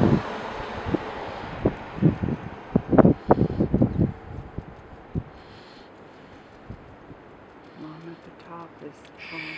one at the top is on.